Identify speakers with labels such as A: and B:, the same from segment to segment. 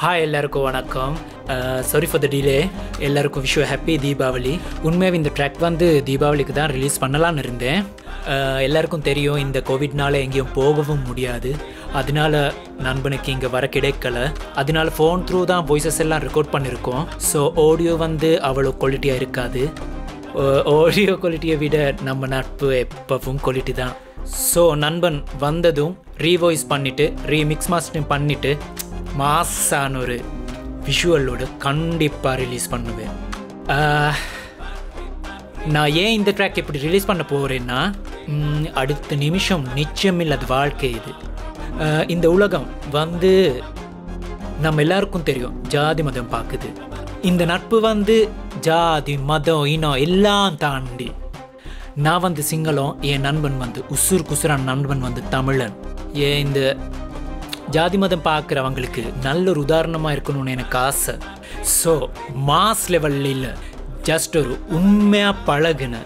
A: Hi எல்லாருக்கும் வணக்கம். Sorry for the delay எல்லாருக்கும் விஷயம் ஹாப்பி தீபாவளி. உண்மையாக இந்த ட்ராக் வந்து தீபாவளிக்கு தான் ரிலீஸ் பண்ணலான்னு இருந்தேன். Uh, எல்லாருக்கும் தெரியும் இந்த கோவிட்னால எங்கேயும் போகவும் முடியாது. அதனால நண்பனுக்கு இங்கே வர கிடைக்கல. அதனால ஃபோன் த்ரூ தான் வாய்ஸஸ் எல்லாம் ரெக்கார்ட் பண்ணியிருக்கோம் ஸோ ஆடியோ வந்து அவ்வளோ குவாலிட்டியாக இருக்காது. Uh, ஆடியோ குவாலிட்டியை விட நம்ம நட்பு எப்பவும் குவாலிட்டி தான். ஸோ நண்பன் வந்ததும் ரீவாய்ஸ் பண்ணிவிட்டு ரீமிக்ஸ் மாஸ்டரிங் பண்ணிவிட்டு மாசான ஒரு விஷுவலோடு கண்டிப்பாக ரிலீஸ் பண்ணுவேன். நான் ஏன் இந்த ட்ராக் இப்படி ரிலீஸ் பண்ண போகிறேன்னா அடுத்த நிமிஷம் நிச்சயமில்லாத வாழ்க்கை இது. இந்த உலகம் வந்து நம்ம எல்லாருக்கும் தெரியும் ஜாதி மதம் பார்க்குது இந்த நட்பு வந்து ஜாதி மதம் இனம் எல்லாம் தாண்டி. நான் வந்து சிங்களம் என் நண்பன் வந்து உசுர் குசுரான் நண்பன் வந்து தமிழன். ஏன் இந்த ஜாதி மதம் பார்க்குறவங்களுக்கு நல்ல ஒரு உதாரணமாக இருக்கணும்னு எனக்கு ஆசை. ஸோ மாஸ் லெவலில் இல்லை ஜஸ்ட் ஒரு உண்மையாக பழகின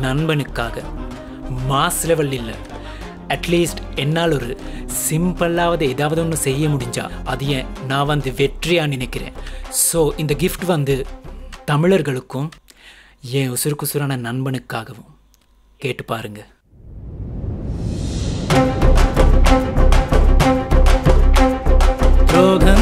A: நண்பனுக்காக மாஸ் லெவல் இல்லை அட்லீஸ்ட் என்னால் ஒரு சிம்பிளாவது ஏதாவது ஒன்று செய்ய முடிஞ்சா அது ஏன்? நான் வந்து வெற்றியாக நினைக்கிறேன். ஸோ இந்த கிஃப்ட் வந்து தமிழர்களுக்கும் என் உசுறு குசுரான நண்பனுக்காகவும் கேட்டு
B: 我看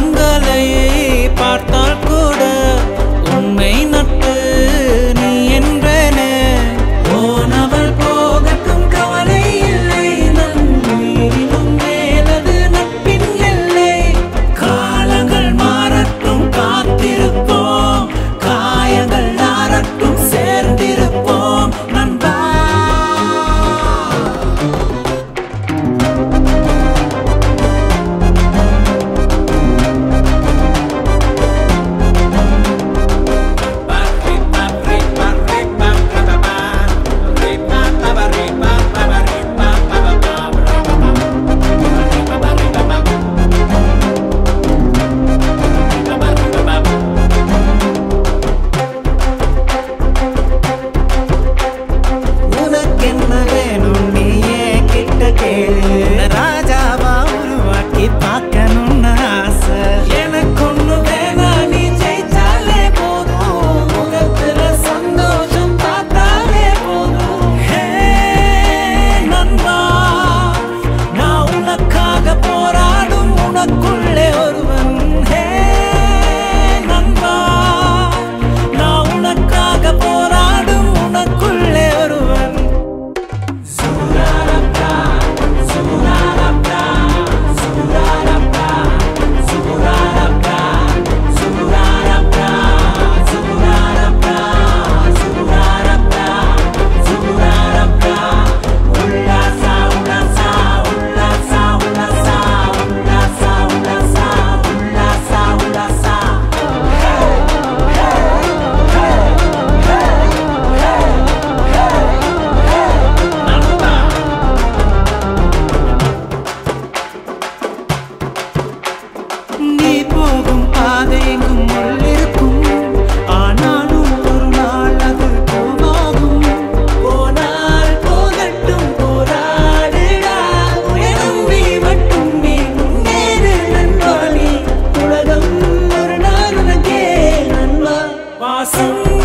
B: see.